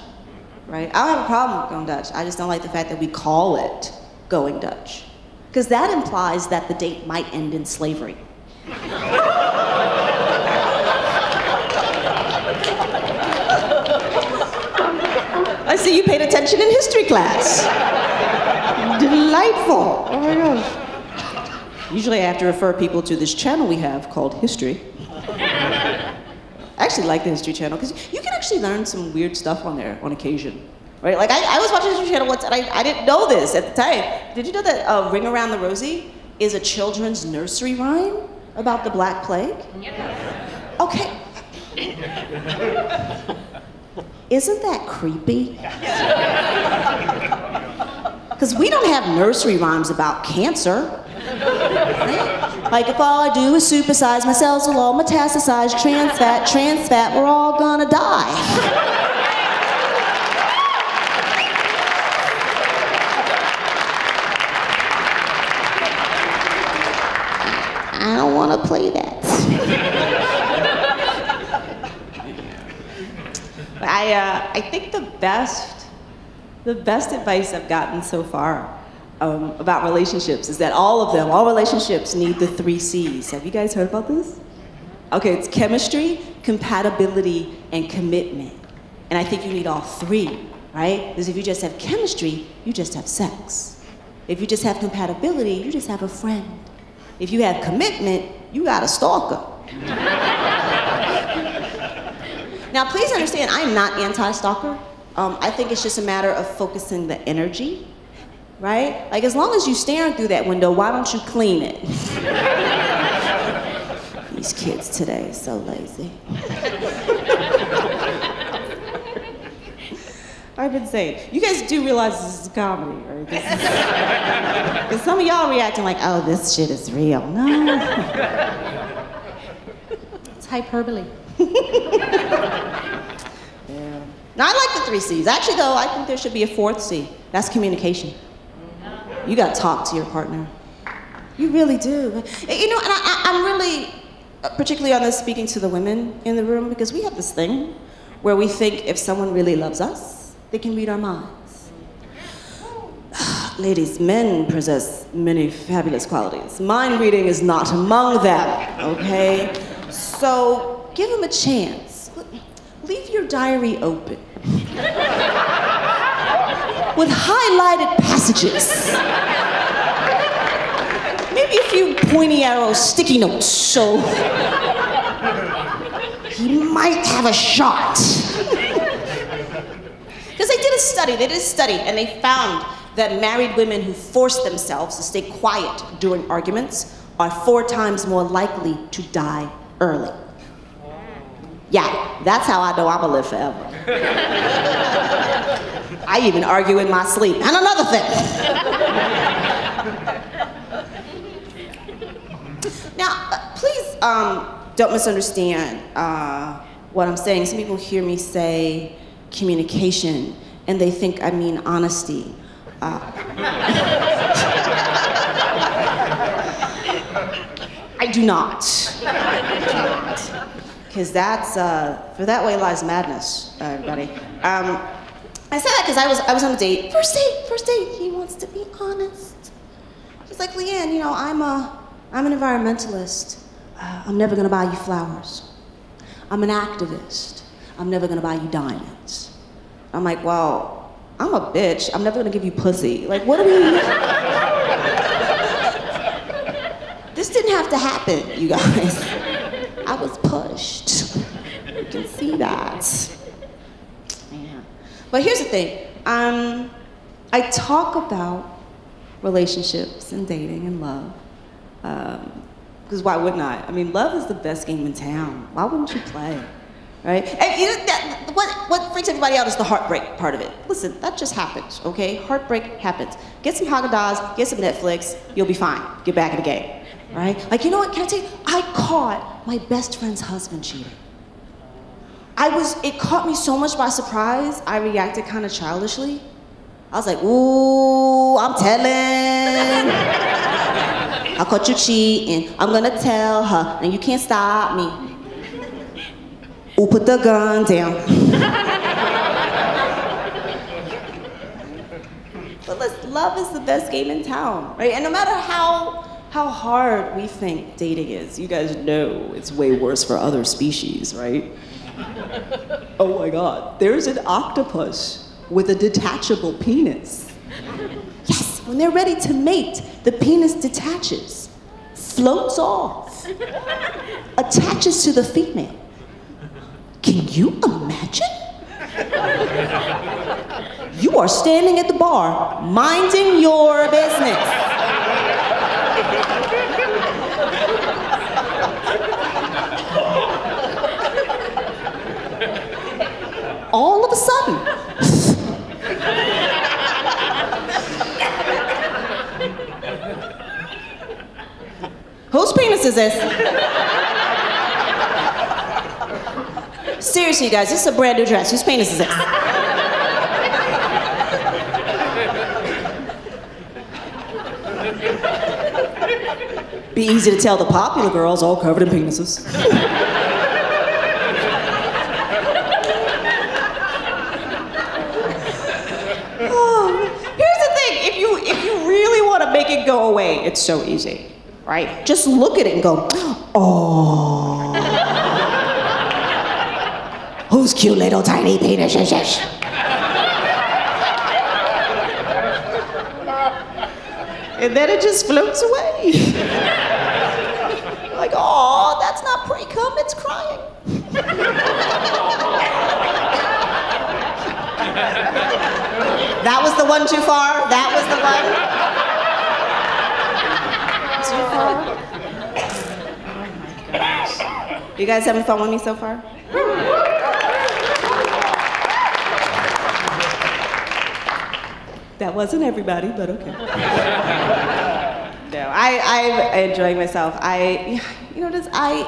right? I don't have a problem with going Dutch. I just don't like the fact that we call it going Dutch, because that implies that the date might end in slavery. I see you paid attention in history class. Delightful. Oh my gosh. Usually I have to refer people to this channel we have called History. I actually like the History Channel because you can actually learn some weird stuff on there on occasion. Right? Like I, I was watching History Channel once and I, I didn't know this at the time. Did you know that uh, Ring Around the Rosie is a children's nursery rhyme about the Black Plague? Okay. Isn't that creepy? (laughs) (laughs) Because we don't have nursery rhymes about cancer. Like if all I do is supersize, my cells will all metastasize, trans fat, trans fat, we're all gonna die. I don't want to play that. (laughs) I, uh, I think the best, the best advice I've gotten so far um, about relationships is that all of them, all relationships need the three C's. Have you guys heard about this? Okay, it's chemistry, compatibility, and commitment. And I think you need all three, right? Because if you just have chemistry, you just have sex. If you just have compatibility, you just have a friend. If you have commitment, you got a stalker. (laughs) Now, please understand, I am not anti-stalker. Um, I think it's just a matter of focusing the energy, right? Like, as long as you're staring through that window, why don't you clean it? (laughs) These kids today, so lazy. (laughs) I've been saying, you guys do realize this is a comedy, right? Because (laughs) some of y'all reacting like, oh, this shit is real. No. it's hyperbole. yeah. Now, I like the three C's. Actually, though, I think there should be a fourth C. That's communication. You got to talk to your partner. You really do. You know, and I, I'm really, uh, particularly on this, speaking to the women in the room, because we have this thing where we think if someone really loves us, they can read our minds. (sighs) Ladies, men possess many fabulous qualities. Mind reading is not among them, okay? So give them a chance. Leave your diary open with highlighted passages. Maybe a few pointy arrow sticky notes so he might have a shot. Because they did a study, they did a study, and they found that married women who force themselves to stay quiet during arguments are four times more likely to die early. Yeah, that's how I know I'm gonna live forever. (laughs) I even argue in my sleep. And another thing. now, uh, please um, don't misunderstand uh, what I'm saying. Some people hear me say communication and they think I mean honesty. Uh, I do not. Because that's, uh, for that way lies madness, uh, everybody. Um, I said that because I was, I was on a date. First date, first date. He wants to be honest. He's like, Leighann, you know, I'm, a, I'm an environmentalist. Uh, I'm never gonna buy you flowers. I'm an activist. I'm never gonna buy you diamonds. I'm like, well, I'm a bitch. I'm never gonna give you pussy. Like, what are we? (laughs) this didn't have to happen, you guys. I was pushed. You can see that. But here's the thing. Um, I talk about relationships and dating and love. Because um, why wouldn't I? I mean, love is the best game in town. Why wouldn't you play? Right? And you know, that, what, what freaks everybody out is the heartbreak part of it. Listen, that just happens, okay? Heartbreak happens. Get some Haagen-Dazs, get some Netflix, you'll be fine. Get back in the game right? Like, you know what, can I tell you? I caught my best friend's husband cheating. I was, it caught me so much by surprise, I reacted kind of childishly. I was like, ooh, I'm telling. (laughs) I caught you cheating. I'm gonna tell her, and you can't stop me. Ooh, put the gun down. (laughs) but listen, love is the best game in town, right? And no matter how how hard we think dating is, you guys know it's way worse for other species, right? (laughs) oh my God, there's an octopus with a detachable penis. Yes, when they're ready to mate, the penis detaches, floats off, (laughs) attaches to the female. Can you imagine? You are standing at the bar, minding your business. All of a sudden, Whose penis is this? Seriously, guys, this is a brand new dress. Whose penis is this? Be easy to tell the popular girls all covered in penises. Oh, Here's the thing, if you if you really want to make it it's so easy, right? Just look at it and go, oh. Whose cute little tiny penis and then it just floats away. (laughs) like, oh, that's not pre-cum, it's crying. (laughs) That was the one too far? That was the one? Oh my gosh. You guys having fun with me so far? That wasn't everybody, but okay. no, I, I'm enjoying myself. I, you know, this, I,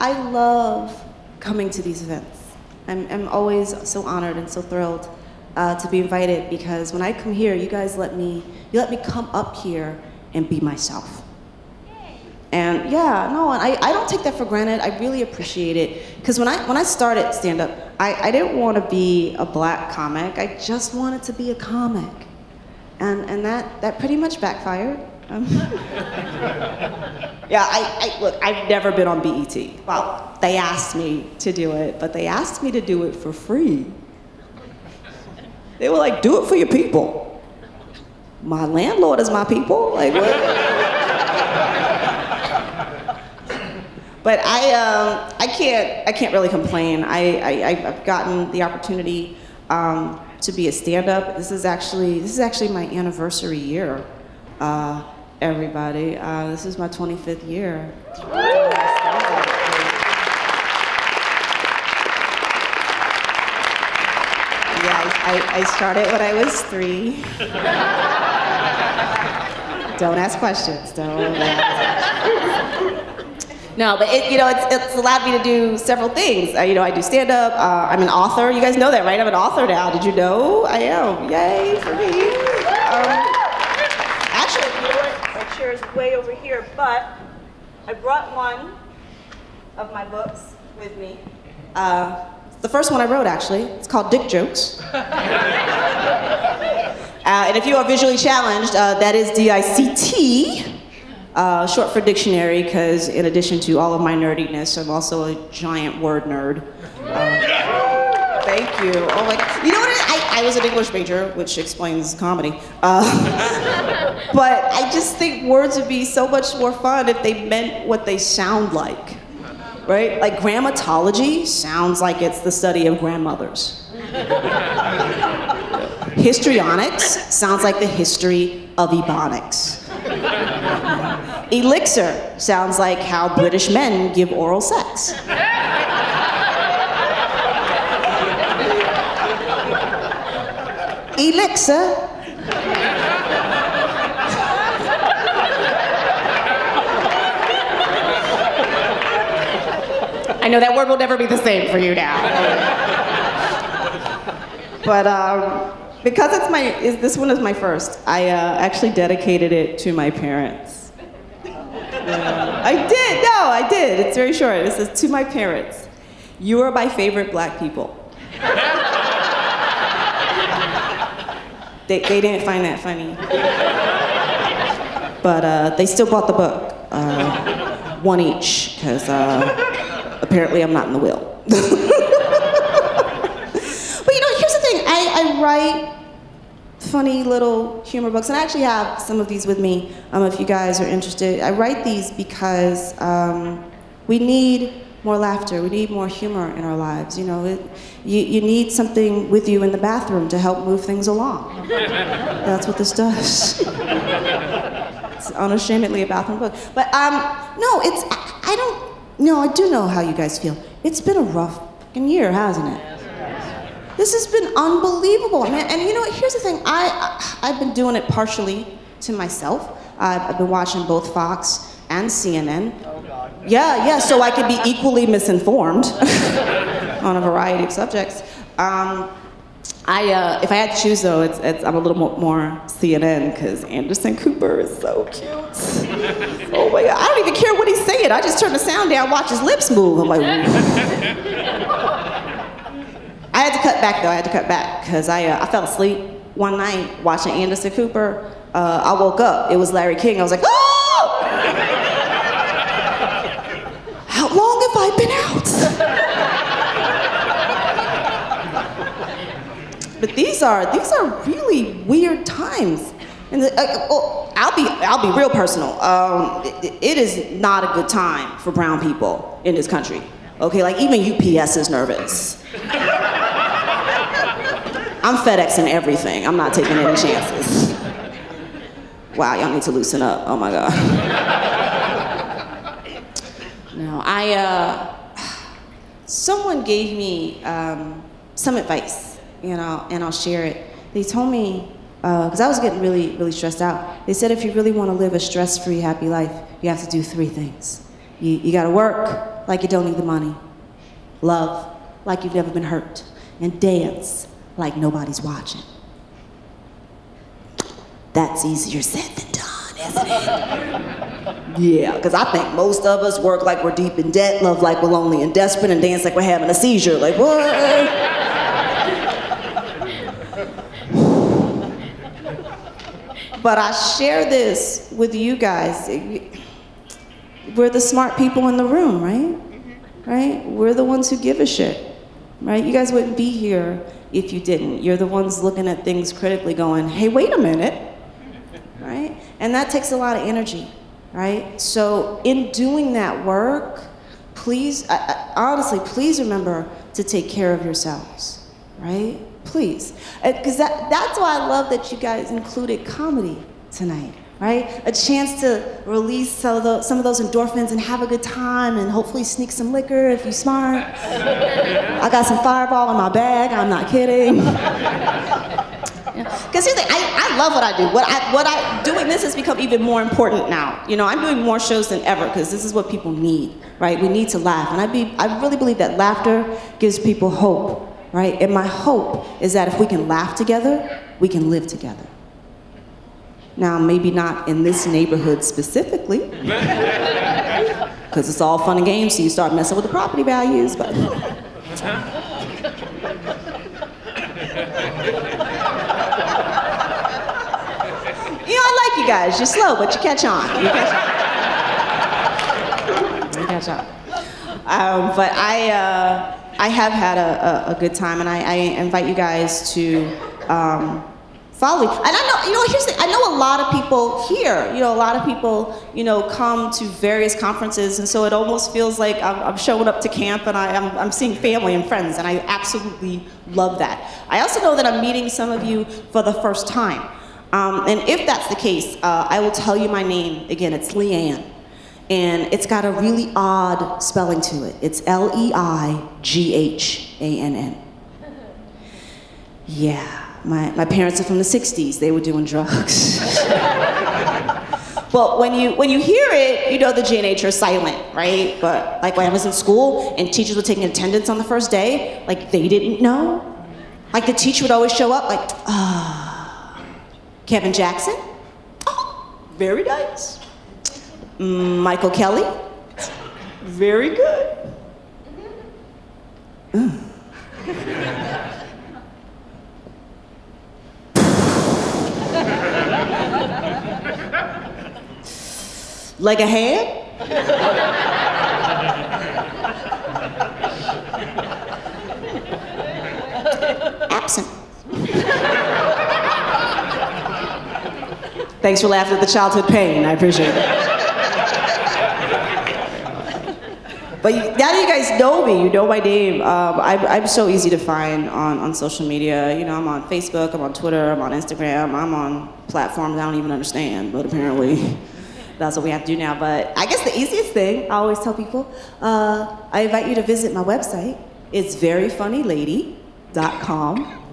I love coming to these events. I'm, I'm always so honored and so thrilled uh, to be invited because when I come here, you guys let me, you let me come up here and be myself. And yeah, no, and I, I don't take that for granted. I really appreciate it. Because when I, when I started stand up, I, I didn't want to be a black comic. I just wanted to be a comic. And, and that, that pretty much backfired. Um, (laughs) yeah, I, I, look, I've never been on BET. Well, they asked me to do it, but they asked me to do it for free. They were like, do it for your people. My landlord is my people. Like, what? (laughs) But I, um, I can't, I can't really complain. I, I, I've gotten the opportunity um, to be a stand-up. This is actually, this is actually my anniversary year. Uh, everybody, uh, this is my 25th year. Yeah, I, I started when I was three. Don't ask questions. Don't ask no, but it, you know, it's, it's allowed me to do several things. Uh, you know, I do stand up. Uh, I'm an author. You guys know that, right? I'm an author now. Did you know? I am. Yay for me. Um, actually, you know what? My chair is way over here, but I brought one of my books with me. Uh, the first one I wrote, actually. It's called Dick Jokes. (laughs) Uh, and if you are visually challenged, uh, that is D I C T. Uh, short for dictionary, because in addition to all of my nerdiness, I'm also a giant word nerd. Uh, thank you. Oh my God. You know what? I, I was an English major, which explains comedy. Uh, (laughs) but I just think words would be so much more fun if they meant what they sound like. Right? Like grammatology sounds like it's the study of grandmothers. (laughs) Histrionics sounds like the history of ebonics. Elixir sounds like how British men give oral sex. (laughs) Elixir. I know that word will never be the same for you now. but um, because it's my, is, this one is my first, I uh, actually dedicated it to my parents. Yeah. I did, no, I did. It's very short. It says, to my parents, you are my favorite black people. they, they didn't find that funny. But uh, they still bought the book. Uh, one each, because uh, apparently I'm not in the will. (laughs) but you know, here's the thing I, I write funny little humor books, and I actually have some of these with me um, if you guys are interested. I write these because um, we need more laughter, we need more humor in our lives. You know, it, you, you need something with you in the bathroom to help move things along. That's what this does. (laughs) it's unashamedly a bathroom book. But um, no, it's, I, I don't, no, I do know how you guys feel. It's been a rough fucking year, hasn't it? This has been unbelievable, man. And you know what? Here's the thing. I, I've been doing it partially to myself. I've, I've been watching both Fox and CNN. Oh, God. Yeah, yeah, so I could be equally misinformed (laughs) on a variety of subjects. Um, I, uh, if I had to choose though, it's, it's, I'm a little more, more CNN because Anderson Cooper is so cute. oh my God, I don't even what he's saying. I just turn the sound down, watch his lips move. I'm like, I had to cut back though. I had to cut back because I, uh, I fell asleep one night watching Anderson Cooper. Uh, I woke up. It was Larry King. I was like, oh! How long have I been out? but these are these are really weird times. And the, uh, I'll be I'll be real personal. Um, it, it is not a good time for brown people in this country. Okay, like even UPS is nervous. I'm FedExing everything. I'm not taking any chances. Wow, y'all need to loosen up. Oh my God. no, I, uh, someone gave me um, some advice, you know, and I'll share it. They told me, because uh, I was getting really, really stressed out. They said if you really want to live a stress free, happy life, you have to do three things. You, you got to work like you don't need the money, love like you've never been hurt, and dance like nobody's watching. That's easier said than done, isn't it? (laughs) yeah, because I think most of us work like we're deep in debt, love like we're lonely and desperate, and dance like we're having a seizure. Like, what? But I share this with you guys. We're the smart people in the room, right? Mm-hmm. Right? We're the ones who give a shit, right? You guys wouldn't be here if you didn't. You're the ones looking at things critically going, hey, wait a minute, (laughs) right? And that takes a lot of energy, right? So in doing that work, please, I, I, honestly, please remember to take care of yourselves, right? Please. Because uh, that, that's why I love that you guys included comedy tonight right? A chance to release some of, those, some of those endorphins and have a good time and hopefully sneak some liquor if you're smart. (laughs) I got some fireball in my bag, I'm not kidding. (laughs) Because here's the thing, I, I love what I do. What I, what I, doing this has become even more important now. You know, I'm doing more shows than ever because this is what people need, right? We need to laugh. And I, be, I really believe that laughter gives people hope, right? And my hope is that if we can laugh together, we can live together. Now, maybe not in this neighborhood specifically, (laughs) because it's all fun and games, so you start messing with the property values, but. (laughs) you know, I like you guys. You're slow, but you catch on. You catch on. You catch on. Um, but I, uh, I have had a, a, a, good time, and I, I invite you guys to. Um, following. And I know, you know, here's the I know a lot of people here, you know, a lot of people, you know, come to various conferences, and so it almost feels like I'm, I'm showing up to camp and I, am I'm, I'm seeing family and friends, and I absolutely love that. I also know that I'm meeting some of you for the first time. Um, and if that's the case, uh, I will tell you my name. Again, it's Leighann. And it's got a really odd spelling to it. It's L E I G H A N N. Yeah my, my parents are from the 60s. They were doing drugs. (laughs) well, when you, when you hear it, you know the GNH are silent, right? But like when I was in school and teachers were taking attendance on the first day, like they didn't know. Like the teacher would always show up, like, ah, Kevin Jackson. Oh, very nice. Michael Kelly. Very good. Mm. like a hand? Absent. Thanks for laughing at the childhood pain. I appreciate it. But now that you guys know me, you know my name. Um, I'm, I'm so easy to find on, on social media. You know, I'm on Facebook, I'm on Twitter, I'm on Instagram, I'm on platforms I don't even understand, but apparently (laughs) that's what we have to do now. But I guess the easiest thing, I always tell people, uh, I invite you to visit my website. It's veryfunnylady.com.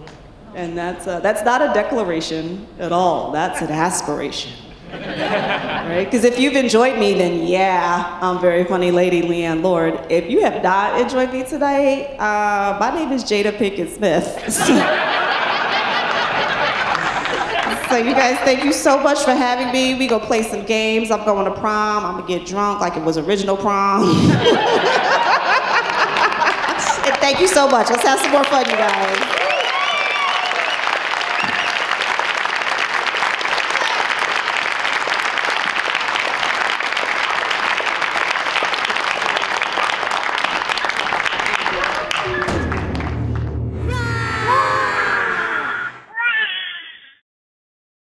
And that's, uh, that's not a declaration at all, that's an aspiration. (laughs) right? Because if you've enjoyed me, then yeah, I'm very funny lady Leighann Lord. If you have not enjoyed me tonight, uh, my name is Jada Pinkett Smith. (laughs) so you guys, thank you so much for having me. We gonna play some games. I'm going to prom. I'm gonna get drunk like it was original prom. (laughs) and thank you so much. Let's have some more fun, you guys.